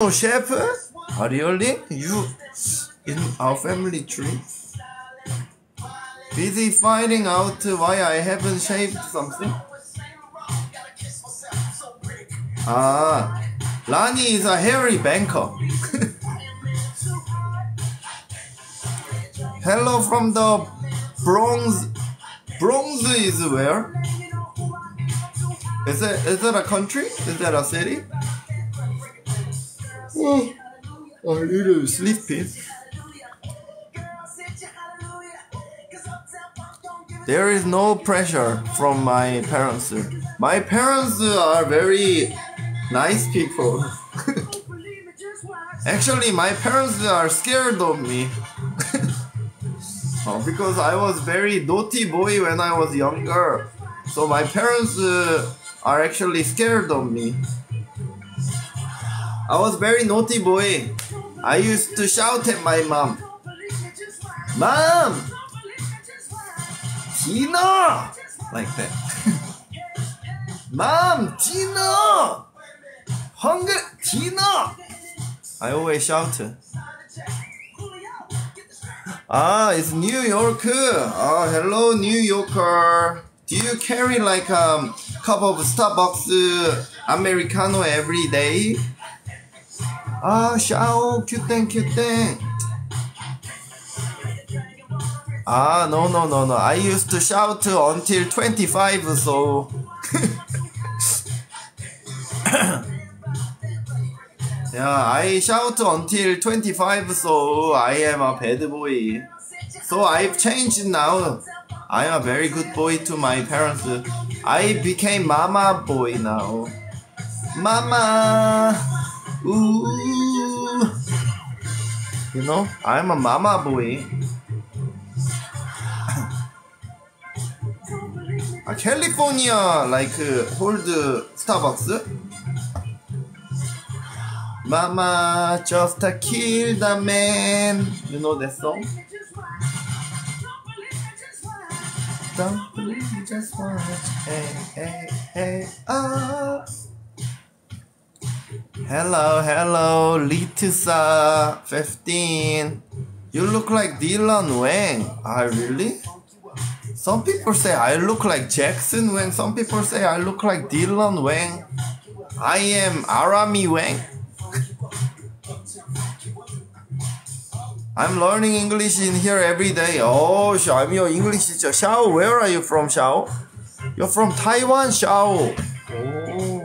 Oh, chef? Oh, really? You in our family tree? Busy finding out why I haven't shaved something? Ah, Lani is a hairy banker. Hello from the Bronze. Bronze is where? Is it is it a country? Is that a city? Oh, a little sleepy. There is no pressure from my parents. My parents are very nice people. Actually, my parents are scared of me. Oh, because I was very naughty boy when I was younger. So my parents uh, are actually scared of me. I was very naughty boy. I used to shout at my mom. Mom! Tina! Like that. mom! Tina! Hunger! Tina! I always shout. Ah, it's New Yorker. Ah, hello, New Yorker. Do you carry like a um, cup of Starbucks uh, Americano every day? あー、シャオ、キュテン、キュテン。Ah, ah, no, no, no, no. I used to shout until 25, so. yeah, I shout until 25, so I am a bad boy. So I've changed now. I am a very good boy to my parents. I became mama boy now. Mama! Ooh! You know, I'm a mama boy. a California, like, uh, hold Starbucks. Mama just kill the man. You know that song? Don't believe you just want Hey, hey, hey, oh. Hello, hello, Litusa, 15. You look like Dylan Wang. Ah, really? Some people say I look like Jackson Wang. Some people say I look like Dylan Wang. I am Arami Wang. I'm learning English in here every day. Oh, I'm your English teacher. Xiao, where are you from, Xiao? You're from Taiwan, Xiao. Oh.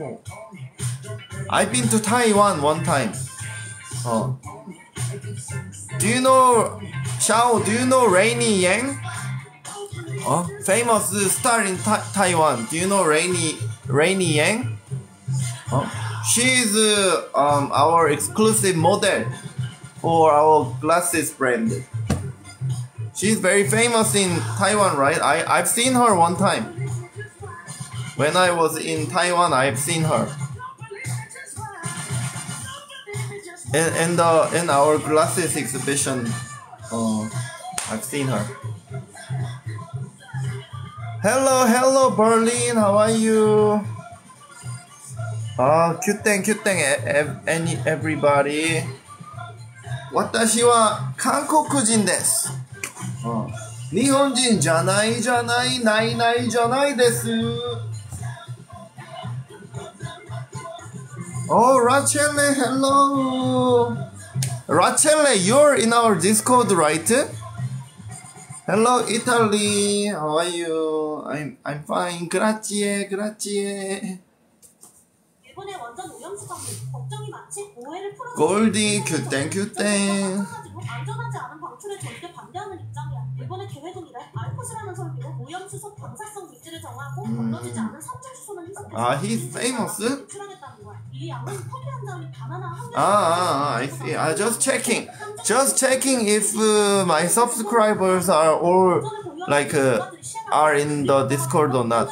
I've been to Taiwan one time. Oh. Do you know, Xiao, do you know Rainie Yang? Oh, famous star in ta Taiwan. Do you know Rainie, Rainie Yang? Oh. She's uh, um, our exclusive model for our glasses brand. She's very famous in Taiwan, right? I, I've seen her one time. When I was in Taiwan, I've seen her. In, in, the, in our glasses exhibition, uh, I've seen her. Hello, hello, Berlin. How are you? Ah, cute thing, cute thing, any everybody. 私は韓国人です。日本人じゃないじゃない、ないないじゃないです。 Oh, Rachel, hello. Rachel, you're in our Discord, right? Hello, Italy. How are you? I'm I'm fine. Grazie, grazie. 골디, thank you, thank. 땡 안전하지 않은 방출에 절대 반대하는 입장이야. 일본의 계획은 이래. 알코시라는 설비로 오염수소 방사성 물질을 정하고 음. 건너지지 않은 산정수소는 희석해서 아, he's famous? 배출하겠다는 거야. 이 양은 폐기 한 장이 바나나 한 개. 아, 아, 아, I see. I just checking. Just checking if uh, my subscribers are all like uh, are in the Discord or not.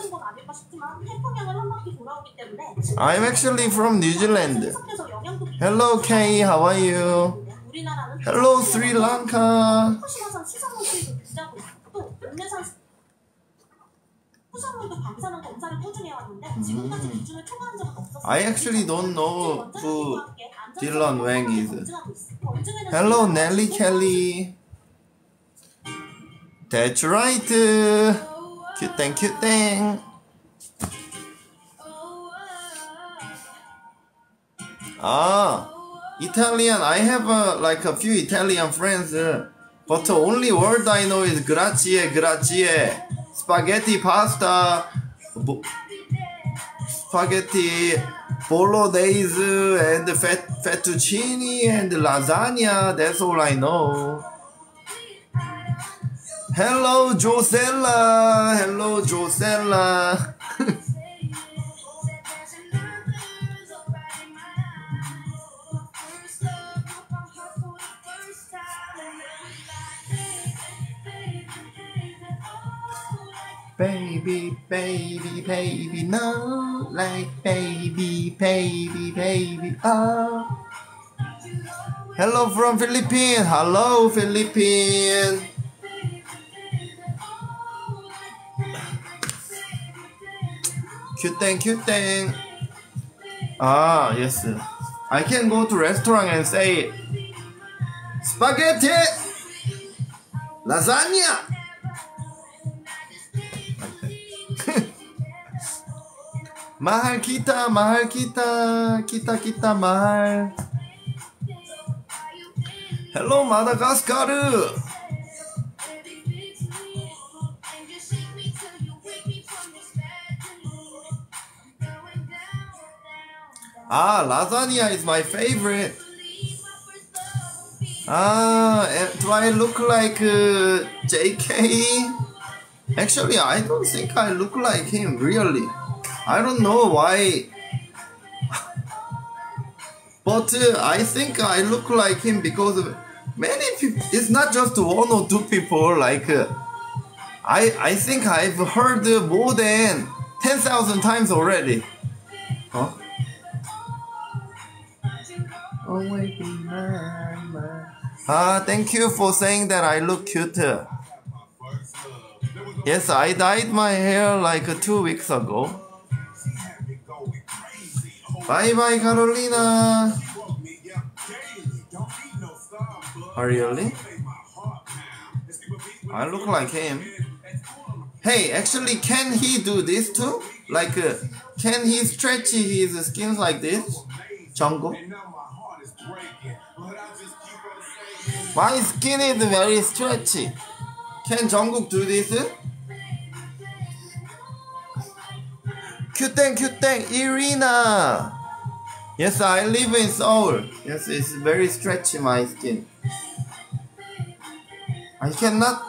I'm actually from New Zealand. Hello, Kay. How are you? Hello, Sri Lanka. I actually don't know who Dylan Wang is. Hello, Nelly Kelly. That's right. Cute thing, cute thing. Ah, Italian. I have uh, like a few Italian friends, uh, but the only word I know is grazie, grazie, spaghetti pasta spaghetti, bolognese, and fet- fettuccine, and lasagna. That's all I know. Hello, Josella. Hello, Josella. Baby, baby, baby, no, like baby, baby, baby, oh. Hello from Philippines. Hello, Philippines. Cute thing, cute thing. Ah, yes. I can go to restaurant and say spaghetti, lasagna. Mahal kita, mahal kita, kita kita mahal. Hello, Madagascar. Ah, lasagna is my favorite. Ah, do I look like uh, JK? Actually, I don't think I look like him, really. I don't know why. But uh, I think I look like him because of many people. It's not just one or two people. Like, uh, I, I think I've heard uh, more than 10,000 times already. Huh? Always be mine, mine. Ah, thank you for saying that I look cuter. Yes, I dyed my hair like two weeks ago. Bye bye, Carolina. Really? I look like him. Hey, actually, can he do this too? Like, uh, can he stretch his skin like this? Jungkook? My skin is very stretchy. Can Jungkook do this? Cute cute Irina. Yes, I live in Seoul. Yes, it's very stretchy my skin. I cannot.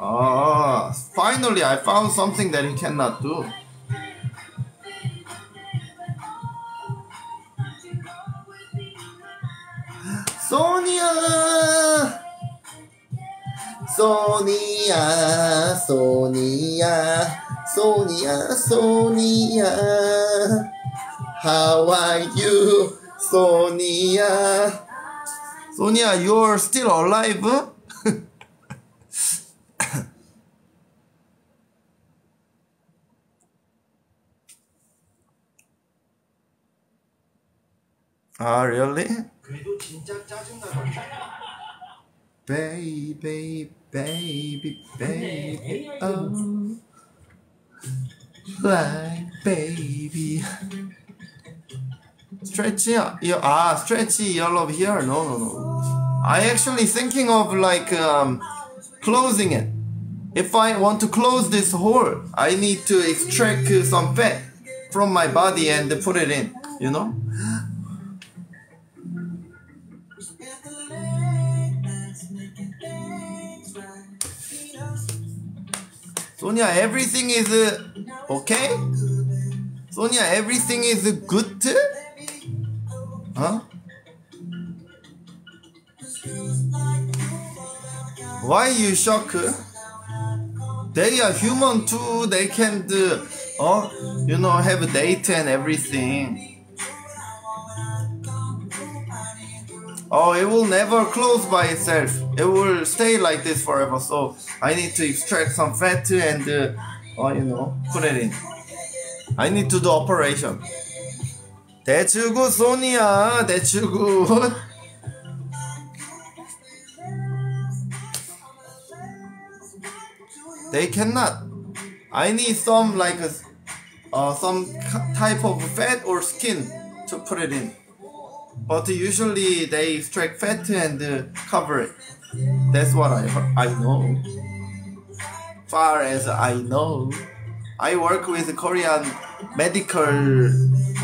Oh, finally I found something that he cannot do. Sonia! Sonia, Sonia, Sonia, Sonia, how are you, Sonia? Sonia, you're still alive? ah, really? baby, baby, baby, oh. Like baby. Stretchy, yeah, ah, stretchy all over here. No, no, no. I actually thinking of like um, closing it. If I want to close this hole, I need to extract uh, some fat from my body and put it in. You know? Sonia, everything is uh, okay? Sonia, everything is good? Huh? Why you shock? They are human too. They can do, uh, you know, have a date and everything. Oh, it will never close by itself. It will stay like this forever. So I need to extract some fat and uh, or you know, put it in. I need to do operation. That's good, Sonia. That's good. They cannot. I need some like a, uh, some type of fat or skin to put it in. But usually they extract fat and uh, cover it. That's what I I know. Far as I know, I work with Korean medical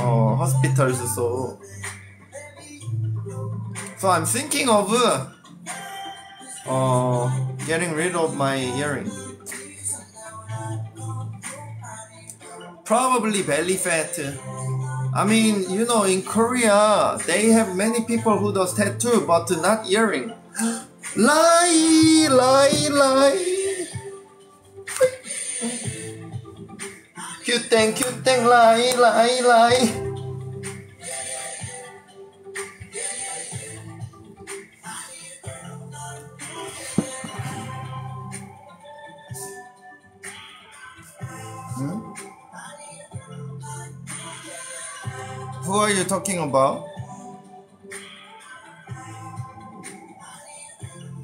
uh, hospitals, so so I'm thinking of uh, uh, getting rid of my earring. Probably belly fat. I mean, you know, in Korea, they have many people who does tattoo, but not earring. lie, lie, lie. Cute thing, cute thing, lie, lie, lie. Hmm? Who are you talking about?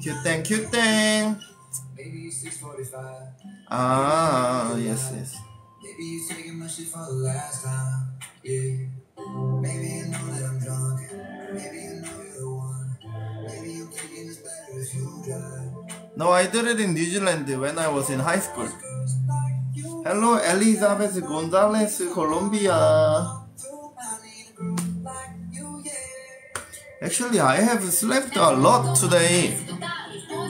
Cute thing, cute thing. Maybe 645. Ah, yes, yes. Maybe you taking my shit for the last time. Yeah. Maybe I know that I'm drunk. Maybe I know you're the one. Maybe you thinking it's better if you drive. No, I did it in New Zealand when I was in high school. Hello, Elizabeth Gonzalez, Colombia. Actually, I have slept a lot today.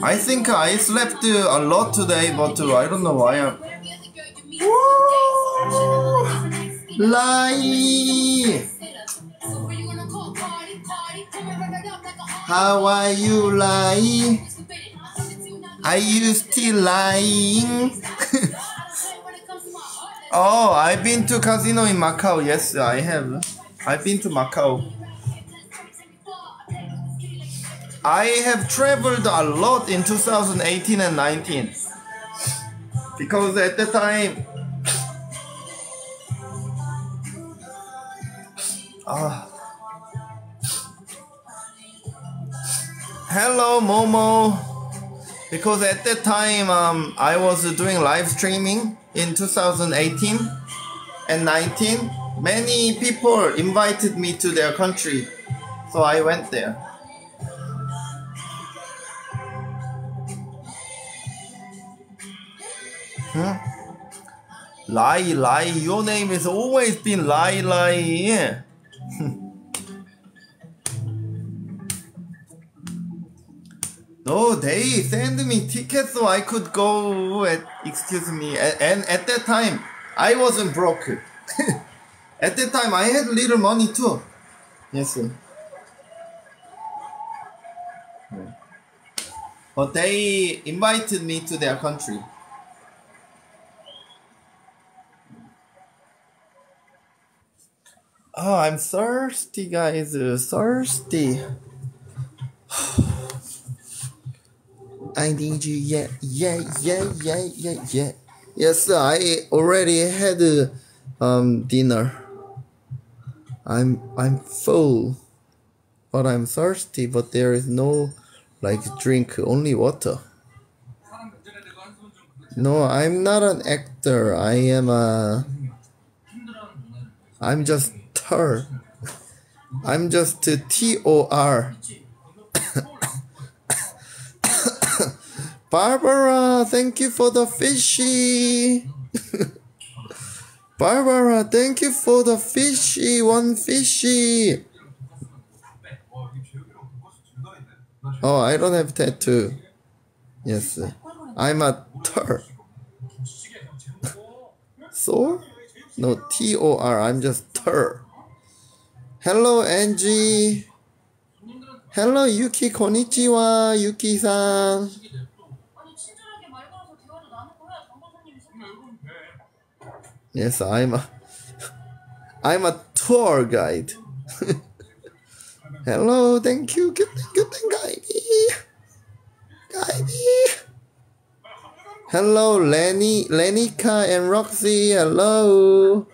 I think I slept a lot today, but I don't know why. Woo! Lie! How are you, lying? Are you still lying? oh, I've been to casino in Macau. Yes, I have. I've been to Macau. I have traveled a lot in 2018 and 19 because at the time Ah. hello momo. Because at that time um, i was doing live streaming in 2018 and 19 many people invited me to their country so i went there Hmm? Lie, lie. Your name has always been Lie, lie. no, they send me tickets so I could go. At, excuse me. And, and at that time, I wasn't broke. at that time, I had little money too. Yes, sir. But they invited me to their country. Oh, I'm thirsty, guys. uh, Thirsty. I need you. Yeah, yeah, yeah, yeah, yeah, yeah. Yes, I already had uh, um dinner. I'm I'm full, but I'm thirsty. But there is no like drink, only water. No, I'm not an actor. I am a. I'm just Tor. I'm just T O R. Barbara, thank you for the fishy. Barbara, thank you for the fishy. One fishy. Oh, I don't have tattoo. Yes, I'm a Tor. Thor? No, T O R. I'm just Tor. Hello, Angie. Hello, Yuki. Konnichiwa, Yuki-san. Yes, I'm a, I'm a tour guide. Hello, thank you. Good, good, guide. Guide. Hello, Lenny, Lenica and Roxy. Hello.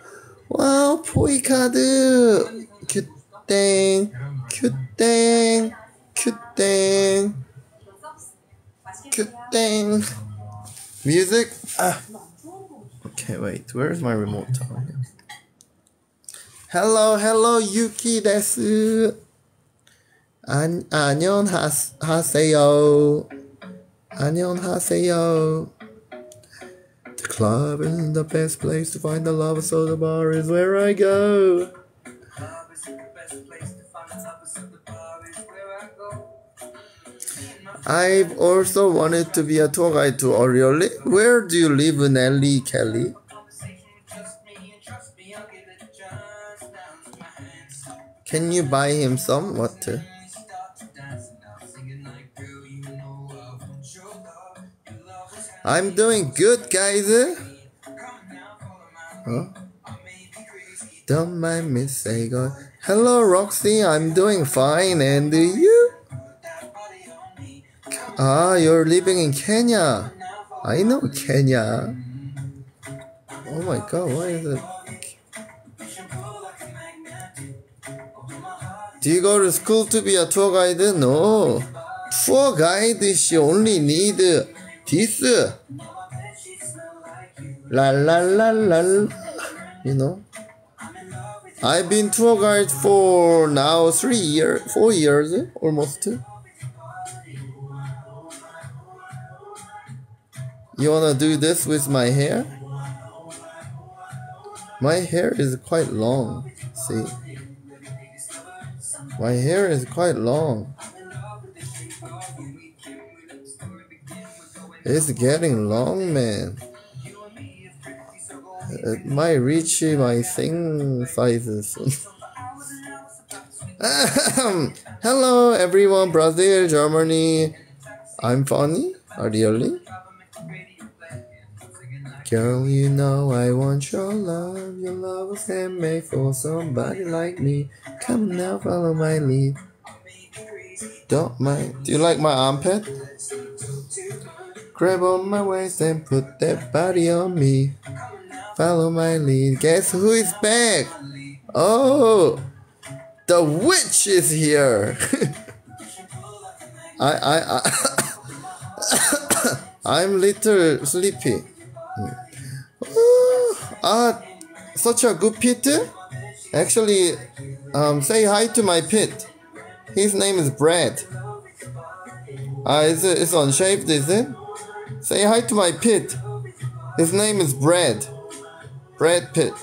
Wow, Puika드 큐땡, 큐땡, 큐땡, 큐땡. Music. Ah. Okay, wait. Where's my remote? Oh, yeah. Hello, hello, Yuki desu. 안, 안녕하세요. 안녕하세요. The club isn't the best place to find the love, so the bar is where I go. I've also wanted to be a tour guide to really? Where do you live, Nelly Kelly? Can you buy him some? To I'm doing good, guys. Huh? Don't mind me say God. Hello, Roxy. I'm doing fine. And you? Ah, you're living in Kenya. I know Kenya. Oh my God, why is it? Do you go to school to be a tour guide? No. Tour guide, she only need this. La la la la. You know. I've been tour guide for now three years, four years almost. You wanna do this with my hair? My hair is quite long. See? My hair is quite long. It's getting long, man. It might reach my thing sizes. Hello, everyone, Brazil, Germany. I'm funny? Are really? Girl, you know I want your love. Your love was handmade for somebody like me. Come now, follow my lead. Don't mind. Do you like my armpit? Grab on my waist and put that body on me. Follow my lead. Guess who is back? Oh, the witch is here. I I I I'm little sleepy. Ah, such a good pit. Actually, um, say hi to my pit. His name is Brad. Ah, is it? It's unshaved, is it? Say hi to my pit. His name is Brad. Brad Pitt.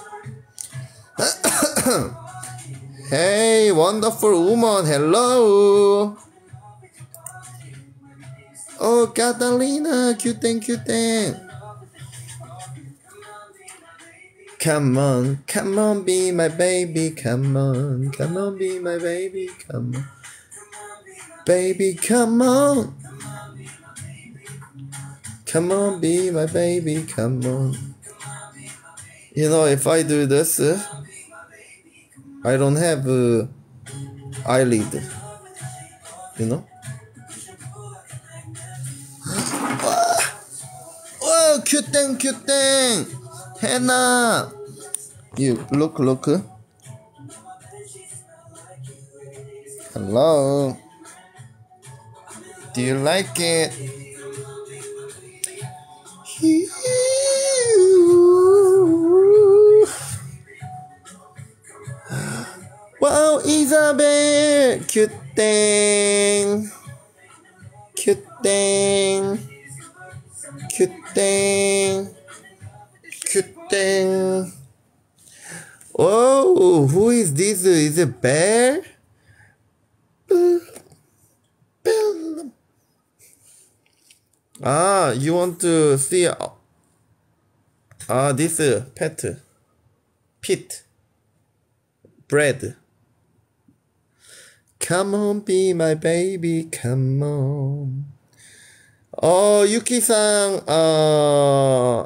hey, wonderful woman. Hello. Oh, Catalina, cute thing, cute thing. Come on, come on, be my baby, come on, come on, be my baby, come on. Baby, come on. Come on, be my baby, come on. You know, if I do this, uh, I don't have uh, eyelid. You know? Oh, cute thing, cute thing. Hannah. You look, look. Hello. Do you like it? Wow, Isabel! Cute thing! Cute thing! Cute thing! Oh, who is this? Is it bear? Ah, you want to see? Ah, this uh, pet, pit, bread. Come on, be my baby, come on. Oh, Yuki-san, uh,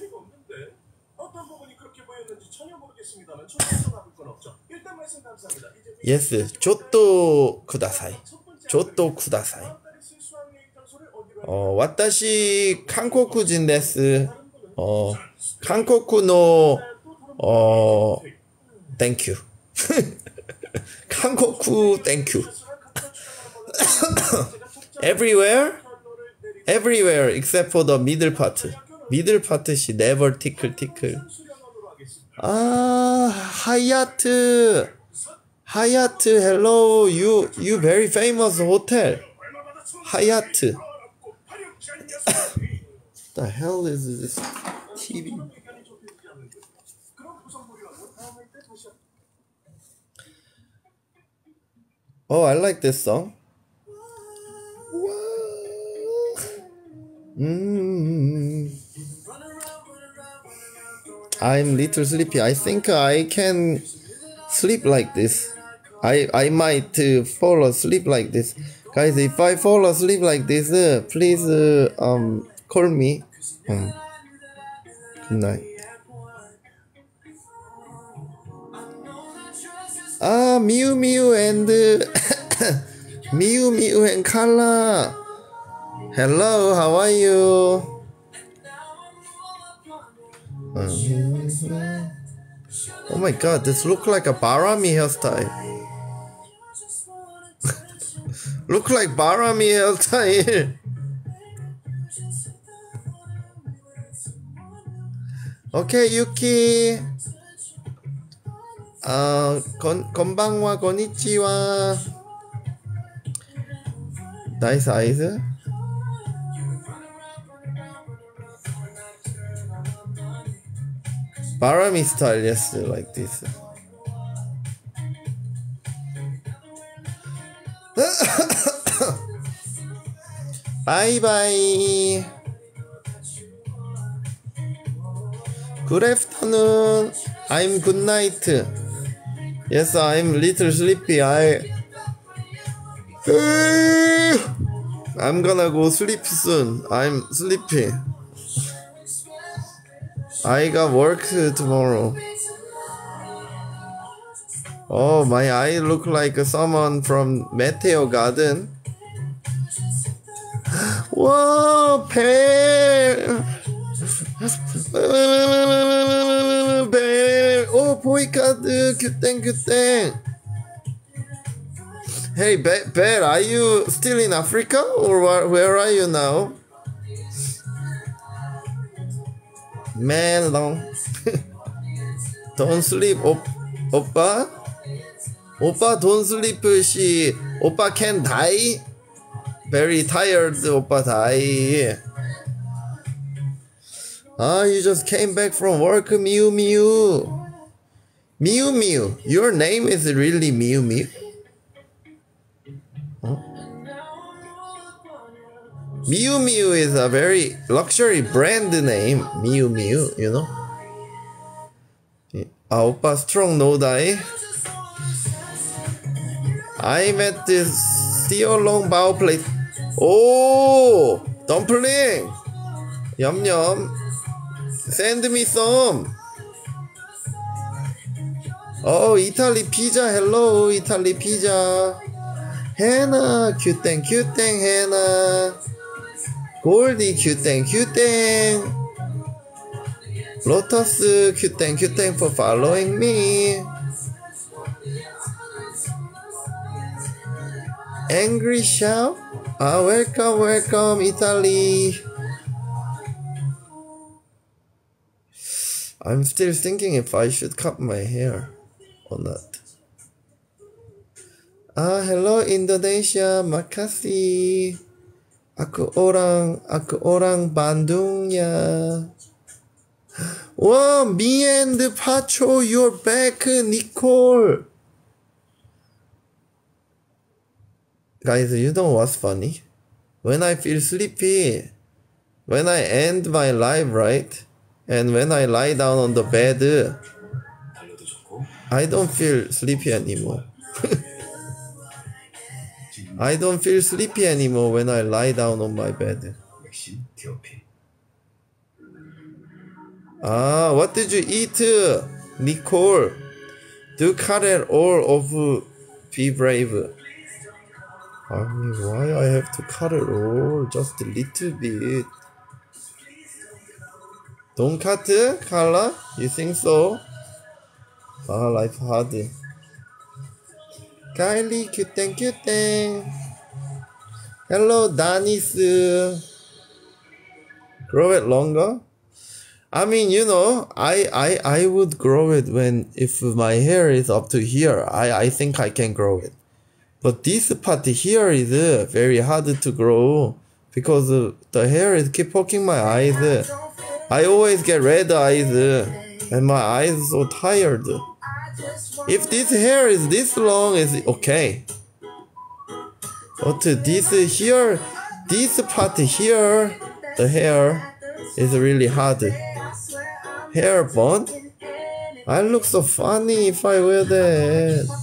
Yes, ちょっとください.ちょっとください. 어, 私, 한국人 です. 어, 한국の, 어, thank you. 한국 thank you. everywhere, everywhere except for the middle part. middle part she never tickle tickle. 아, 하얏트. Hyatt, hello, you you very famous hotel. Hyatt. the hell is this TV? Oh, I like this song. Mm. I'm little sleepy. I think I can sleep like this. I I might uh, fall asleep like this, guys. If I fall asleep like this, uh, please uh, um call me. Um, good night. Ah, Miu Miu and uh, Miu Miu and Kala. Hello, how are you? Mhm. Oh my god, this look like a Barami hairstyle. Look like Barami El Tair. okay, Yuki. Uh, kon konbanwa, konnichiwa. Nice eyes. Eh? Barami style, yes, like this. Good afternoon. I'm good night. Yes, I'm little sleepy. I. I'm gonna go sleep soon. I'm sleepy. I got work tomorrow. Oh, my eye look like someone from Meteor Garden. Whoa, pear! pear! Oh, 보이카드 규땡 규땡. Hey, Bear, are you still in Africa or where are you now? Man, long. Don't sleep, op oppa. 오빠 don't sleep. She, 오빠 can die. Very tired. 오빠 die. Ah, you just came back from work, Mew Mew. Mew Mew. Your name is really Mew Mew. Miu Miu is a very luxury brand name. Miu Miu, you know. 아 오빠 strong no die. I met this steel Long bow plate. Oh, dumpling. Yum yum. Send me some. Oh, Italy pizza. Hello, Italy pizza. Hannah, cute thing, cute thing, Hannah. Goldie, cute thing, cute thing. Lotus, cute thing, cute thing for following me. Angry shout. Ah, welcome, welcome, Italy. I'm still thinking if I should cut my hair or not. Ah, hello Indonesia, makasih. Aku orang, aku orang Bandung ya. Wow, me and Pacho, you're back, Nicole. Guys, you know what's funny? When I feel sleepy, when I end my life, right? And when I lie down on the bed, I don't feel sleepy anymore. I don't feel sleepy anymore when I lie down on my bed. Ah, what did you eat, Nicole? Do cut it all of be brave. I mean, why I have to cut it all? Just a little bit. Don't cut, it, Carla? You think so? Ah, life hard. Kylie, cute cute. Hello, Danis. Grow it longer? I mean, you know, I, I I would grow it when if my hair is up to here. I I think I can grow it, but this part here is uh, very hard to grow because the hair is keep poking my eyes. I always get red eyes, uh, and my eyes so tired. If this hair is this long, is okay. But this here, this part here, the hair is really hard. Hair bun? I look so funny if I wear that.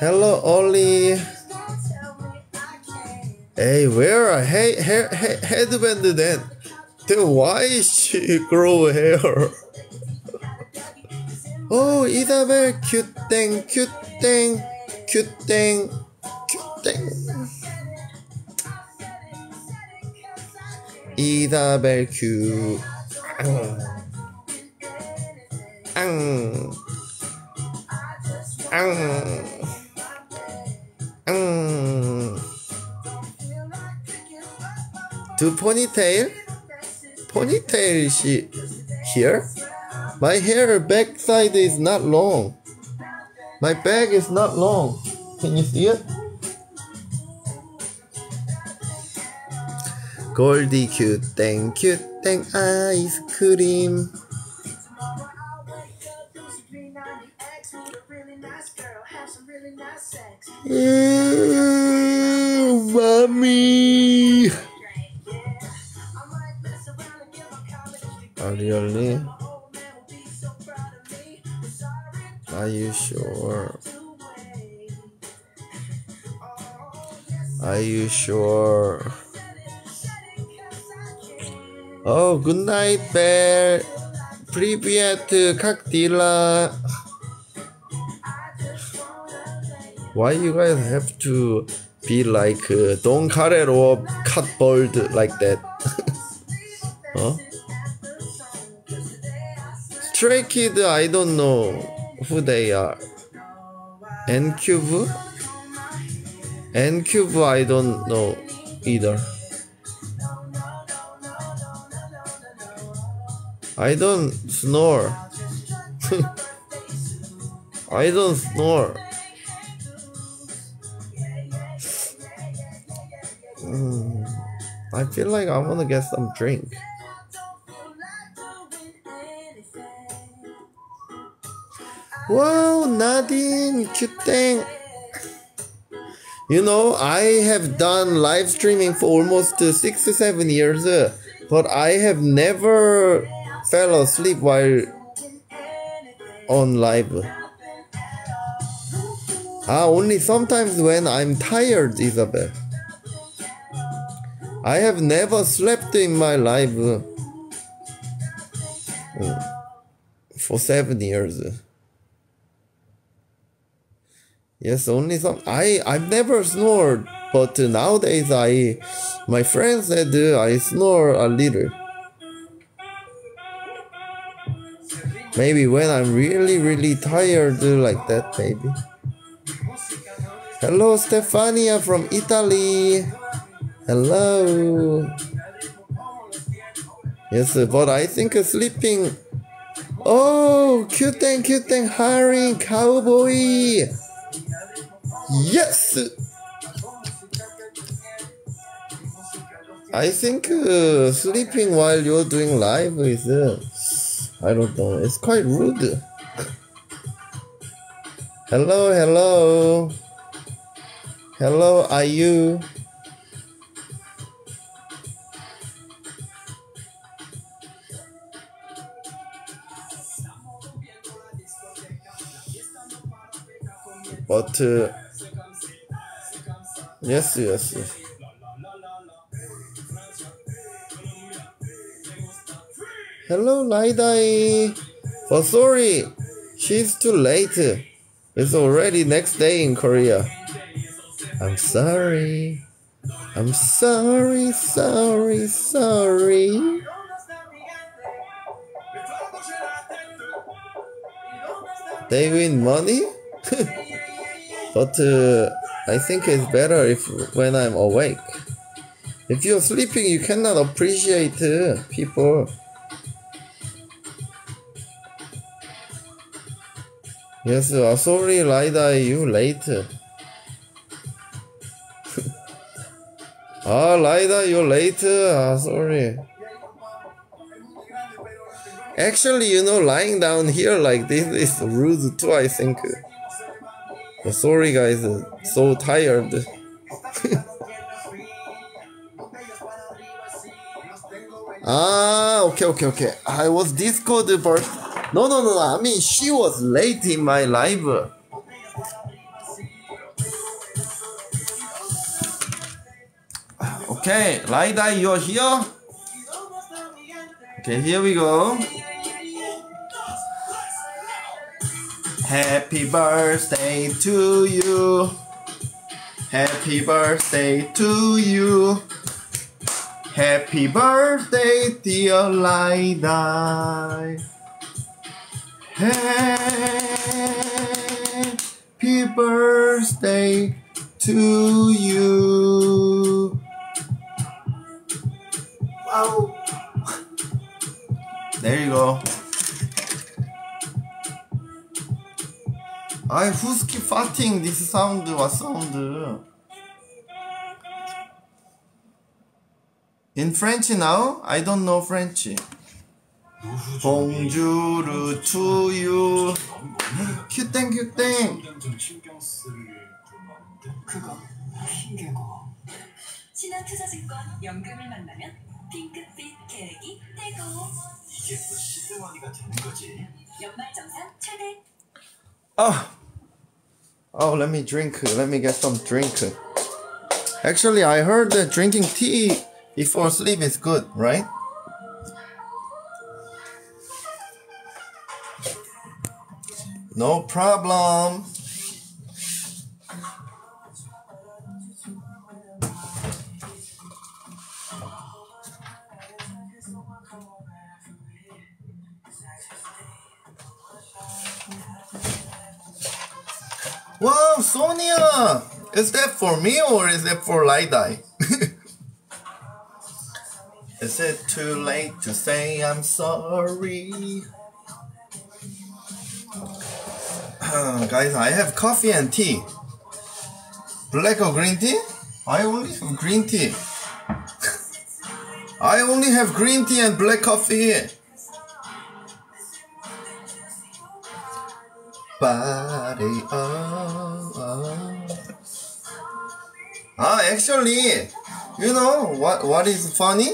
Hello, Ollie. Hey, where a hey, hair, hair, headband then? Then why she grow hair? oh, Isabel, cute thing, cute thing, cute thing, cute thing. Isabel cute. Ang. Ang. Ang. Mm. Do ponytail? Ponytail she here? My hair backside is not long. My back is not long. Can you see it? Goldie cute thing, cute thing, ice cream. Mm, mommy. Are you really? Are you sure? Are you sure? Oh, good night, Bear. Привет, как дела? Why you guys have to be like, uh, don't cut it or cut bald like that? huh? Stray Kid, I don't know who they are. N Cube? N Cube, I don't know either. I don't snore. I don't snore. Mm, I feel like I want to get some drink. Wow, Nadine, cute think. You know, I have done live streaming for almost uh, six to seven years, uh, but I have never fell asleep while on live. Ah, only sometimes when I'm tired, Isabel. I have never slept in my life uh, for seven years. Yes, only some. I I've never snored, but nowadays I, my friend said uh, I snore a little. Maybe when I'm really really tired uh, like that, maybe. Hello, Stefania from Italy. Hello. Yes, but I think sleeping. Oh, cute thing, cute thing, hiring cowboy. Yes! I think uh, sleeping while you're doing live is, uh, I don't know, it's quite rude. hello, hello. Hello, are you? Uh, yes, yes. yes. Hello, Laidai. Oh, sorry, she's too late. It's already next day in Korea. I'm sorry. I'm sorry, sorry, sorry. They win money? but uh, I think it's better if when I'm awake. If you're sleeping, you cannot appreciate uh, people. Yes, uh, sorry, Laida, you late. ah, Laida, you're late. Ah, sorry. Actually, you know, lying down here like this is rude too, I think. Sorry, guys, uh, so tired. ah, okay, okay, okay. I was Discord birth. No, no, no, no. I mean, she was late in my live. Okay, Laida, you're here. Okay, here we go. Happy birthday to you. Happy birthday to you. Happy birthday, dear Laida. Happy birthday to you. Wow. There you go. I who's keep farting this sound? What sound? In French now? I don't know French. Bonjour to you. 큐땡 큐땡. 그거 핑계고 신한투자증권 연금을 만나면 핑크빛 계획이 되고 이게 뭐 시드머니가 되는 거지 연말정산 최대 Oh. Oh, let me drink. Let me get some drink. Actually, I heard that drinking tea before sleep is good, right? No problem. Wow, Sonia! Is that for me or is that for Laidai? is it too late to say I'm sorry? Guys, I have coffee and tea. Black or green tea? I only have green tea. I only have green tea and black coffee. Body, oh, oh. Ah, actually, you know what? What is funny?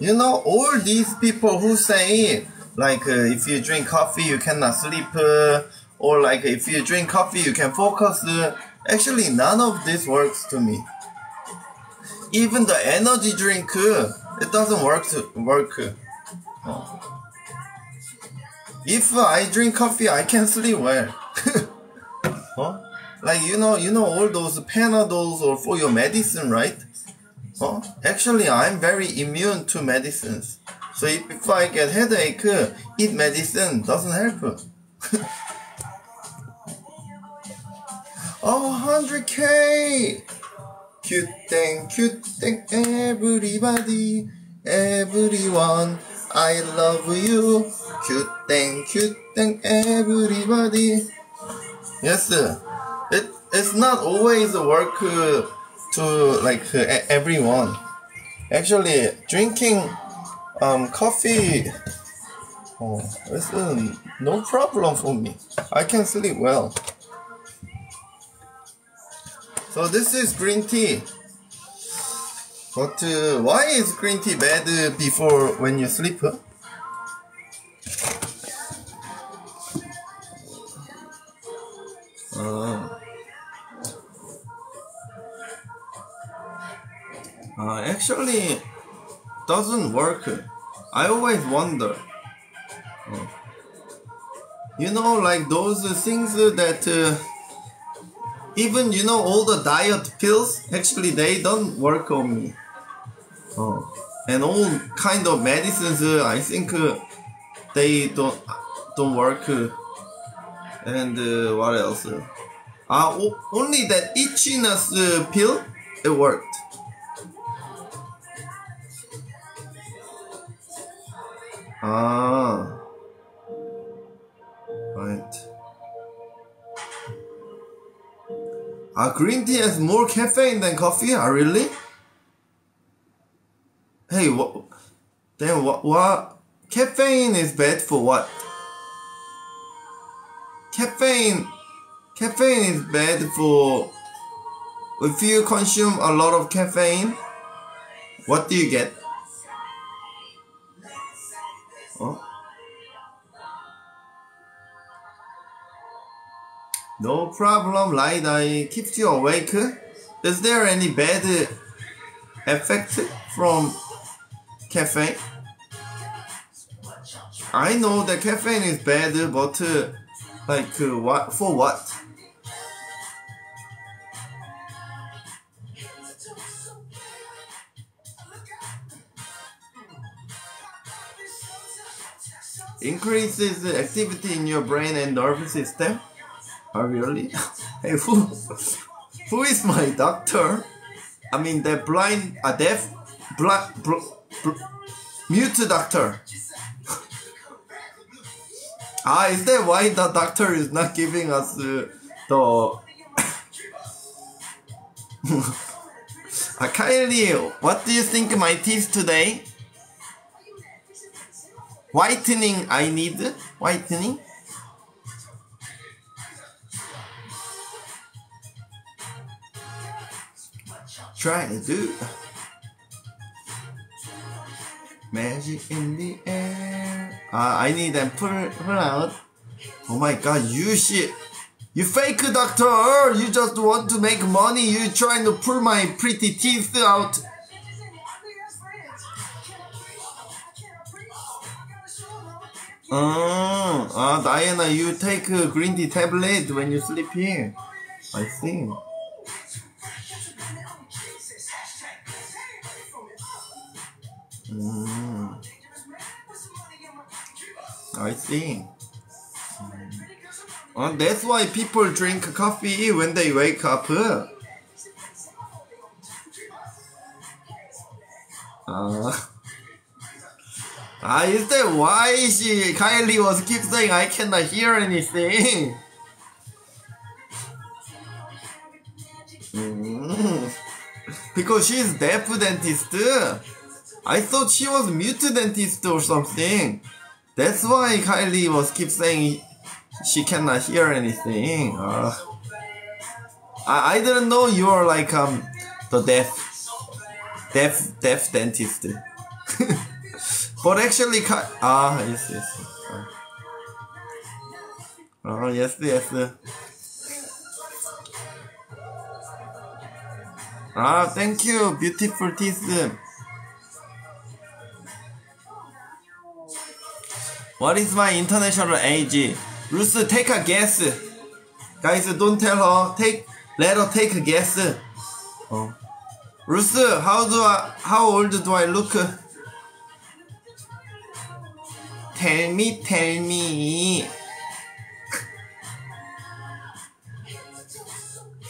You know all these people who say like uh, if you drink coffee you cannot sleep, uh, or like if you drink coffee you can focus. Uh, actually, none of this works to me. Even the energy drink, uh, it doesn't work. To, work. uh. If I drink coffee, I can sleep well. huh? Like you know, you know all those Panadols or for your medicine, right? Huh? Actually, I'm very immune to medicines. So if, if I get headache, eat medicine doesn't help. oh, 100k! Cute thing, cute thing, everybody, everyone, I love you. Cute thing, cute thing, everybody. Yes, it it's not always work uh, to like uh, everyone. Actually, drinking um coffee, oh, it's uh, no problem for me. I can sleep well. So this is green tea. But uh, why is green tea bad uh, before when you sleep? huh? Uh, uh, actually, doesn't work. I always wonder. Uh, you know, like those things that uh, even you know all the diet pills actually they don't work on me. Oh, and all kind of medicines uh, I think uh, they don't don't work. And uh, what else? Uh, only that itchiness uh, pill it worked. Ah, right. Ah, green tea has more caffeine than coffee. Ah, really? Hey, what? Then what? What? Caffeine is bad for what? Caffeine. Caffeine is bad for. If you consume a lot of caffeine, what do you get? Oh. No problem, light I keeps you awake. Is there any bad effect from caffeine? I know that caffeine is bad, but uh, like uh, what for what? Increases the activity in your brain and nervous system. Oh really? hey, who, who is my doctor? I mean, the blind, a deaf, blind, bl, bl, mute doctor. Ah, is that why the doctor is not giving us uh, the? uh, Kylie, what do you think my teeth today? Whitening, I need whitening. Try to do magic in the air. Uh, I need them pull, pull out. Oh my god, you shit. You fake doctor! You just want to make money. You trying to pull my pretty teeth out. Oh, ah, Diana, you take a green tea tablet when you sleep here. I see. Mm. I see. Oh, that's why people drink coffee when they wake up. Uh, ah, is that why she Kylie was keep saying I cannot hear anything? Mm. Because she's deaf dentist. I thought she was mute dentist or something. That's why Kylie was keep saying she cannot hear anything. Uh, I, I didn't know you are like um the deaf deaf deaf dentist. but actually, Ky- ah yes yes. Oh yes yes. Ah, thank you, beautiful teeth. What is my international age? Ruth, take a guess. Guys, don't tell her. Take, let her take a guess. Oh. Ruth, how do I, how old do I look? Tell me, tell me.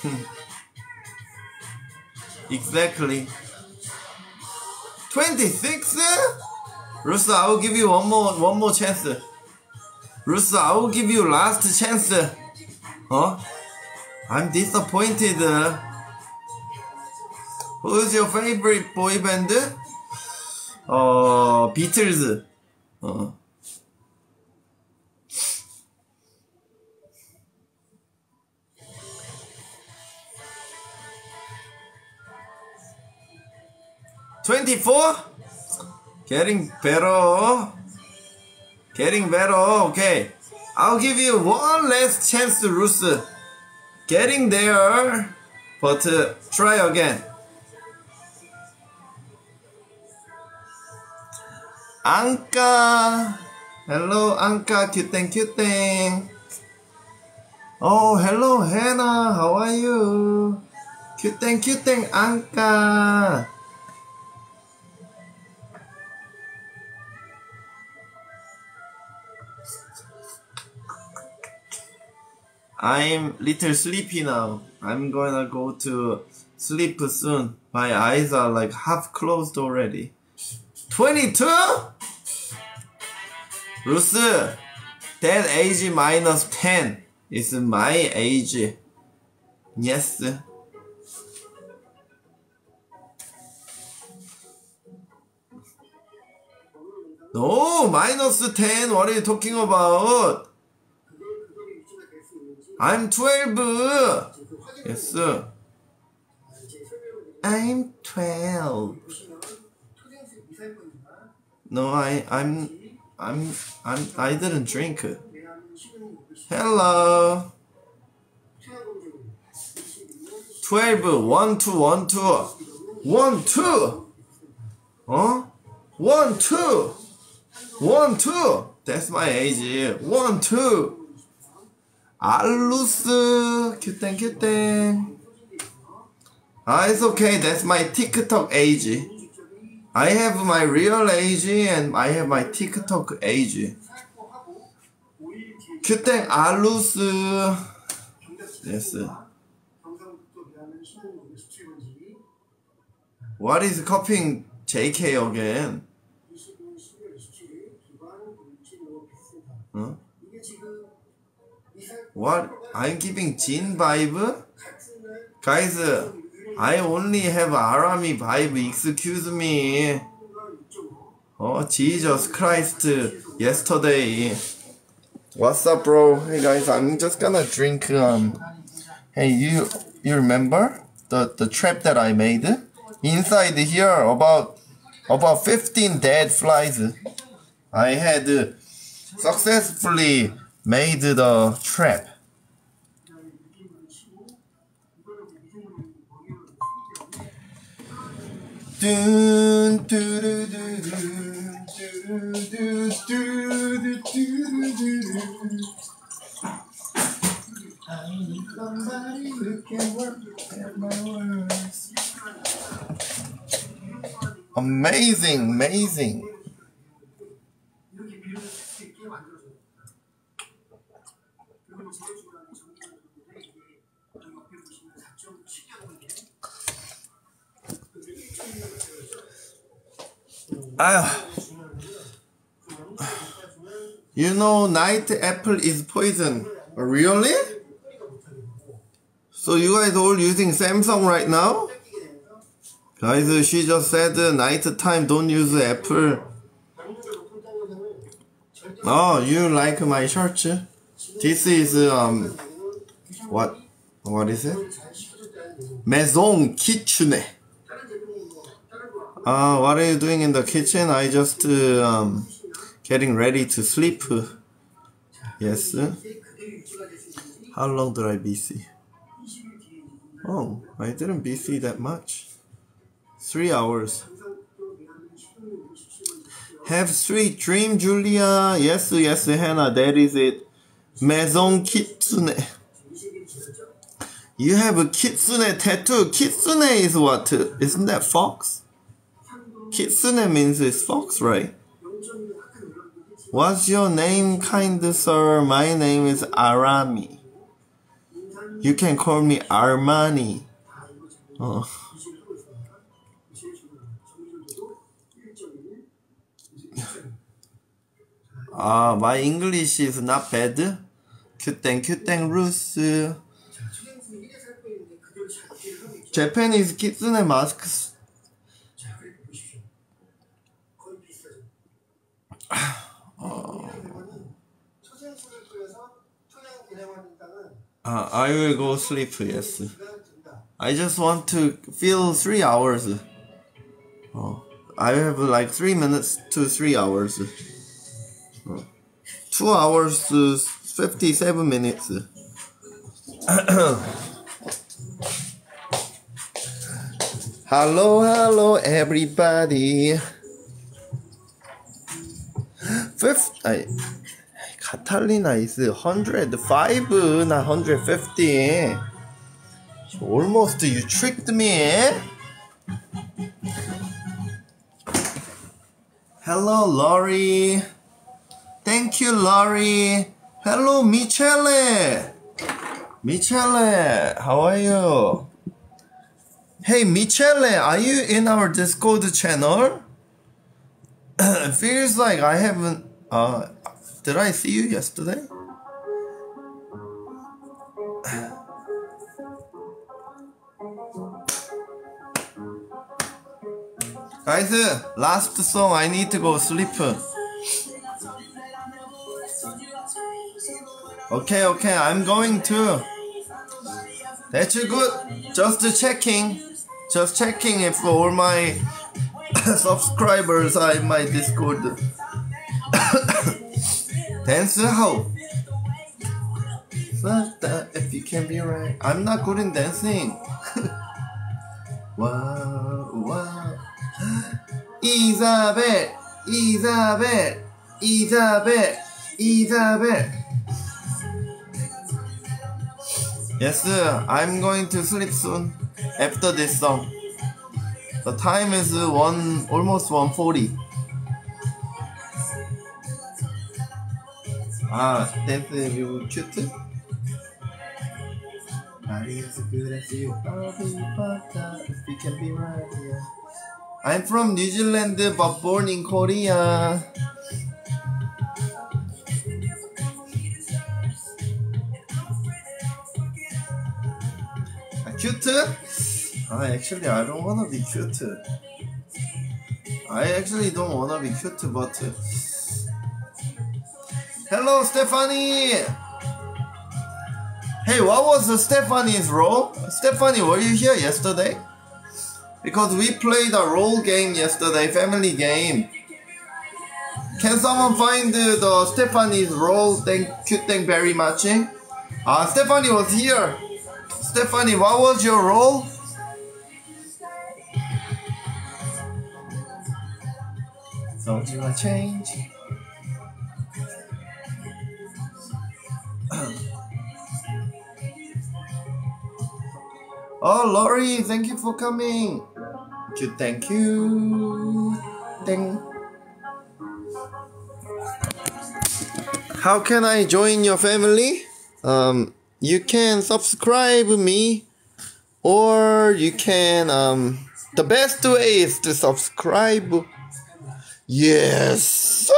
Hmm. exactly. 26? Rusa, I will give you one more one more chance. Rusa, I will give you last chance. Huh? I'm disappointed. Who is your favorite boy band? Uh, Beatles. Uh. Twenty-four. Getting better. Getting better. Okay. I'll give you one last chance, Ruth. Getting there. But uh, try again. Anka. Hello, Anka. Cuteng, cuteng. Oh, hello, Hannah. How are you? Cuteng, cuteng, Anka. I'm little sleepy now. I'm gonna go to sleep soon. My eyes are like half closed already. 22? Ruth, that age minus 10 is my age. Yes. No, minus 10. What are you talking about? I'm 12. Yes. sir. I'm 12. No, I, I'm, I'm, I'm, I didn't drink. Hello. 12, 1, 2, 1, 2. 1, 2. Huh? 1, 2. 1, 2. That's my age. 1, 2. 알루스 큐땡 큐땡 Ah, it's okay. That's my TikTok age. I have my real age and I have my TikTok age. 큐땡 알루스 Yes. What is copying JK again? Huh? What? I'm giving Jin vibe? Guys, I only have Arami vibe, excuse me. Oh, Jesus Christ, yesterday. What's up, bro? Hey guys, I'm just gonna drink, um, hey, you, you remember? The, the trap that I made? Inside here, about, about 15 dead flies. I had successfully made the trap. I need somebody who can work at my. Amazing, amazing. Ah. You know, night apple is poison. Really? So you guys all using Samsung right now? Guys, she just said uh, night time don't use apple. Oh, you like my shirt? This is um, what? What is it? Maison Kitchen. Uh, what are you doing in the kitchen? I just uh, um, getting ready to sleep. Yes. How long did I BC? Oh, I didn't BC that much. Three hours. Have sweet dream, Julia. Yes, yes, Hannah. That is it. Maison Kitsune. You have a kitsune tattoo. Kitsune is what? Isn't that fox? Kitsune means it's fox, right? What's your name, kind sir? My name is Arami. You can call me Armani. Oh. Ah, my English is not bad. 큐땡 큐땡 루스. Japanese kitsune masks. Uh, I will go sleep, yes. I just want to feel three hours. Oh, I have like three minutes to three hours. Oh. Two hours, uh, 57 minutes. hello, hello, everybody. Fifth, I, Catalina is 105, not 150. Almost you tricked me. Eh? Hello, Laurie. Thank you, Laurie. Hello, Michele. Michele, how are you? Hey, Michele, are you in our Discord channel? it feels like I haven't. Uh, did I see you yesterday? Guys, last song. I need to go sleep. Okay, okay, I'm going to. That's good. Just checking. Just checking if all my subscribers are in my Discord. Dance how? But if you can be right. I'm not good in dancing. wow, wow. Isabel, Isabel, Isabel, Isabel. Yes. I'm going to sleep soon after this song. The time is one almost 140. Ah, dance you cute. I'm from New Zealand but born in Korea. Cute? I actually, I don't wanna be cute. I actually don't wanna be cute, but. Hello, Stephanie! Hey, what was Stephanie's role? Stephanie, were you here yesterday? Because we played a role game yesterday, family game. Can someone find the, the Stephanie's role? Thank you, thank very much. Ah, Stephanie was here. Stephanie, what was your role? Don't you want change? oh, Lori, thank you for coming. Thank you, thank you. Thank. How can I join your family? Um, you can subscribe me, or you can um. The best way is to subscribe. Yes.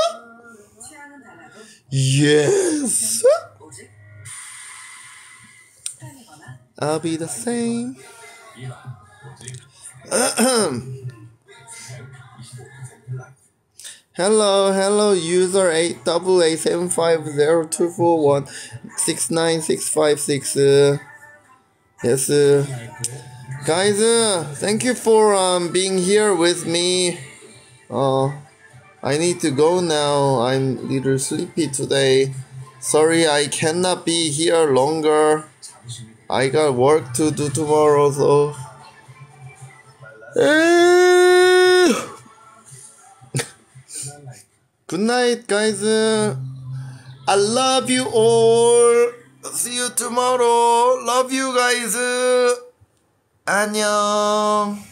Yes. I'll be the same. nine six five six. Uh, yes, uh, guys. Uh, thank you for um being here with me. Uh, I need to go now. I'm a little sleepy today. Sorry, I cannot be here longer. I got work to do tomorrow, so. Good night, guys. I love you all. See you tomorrow. Love you guys. 안녕.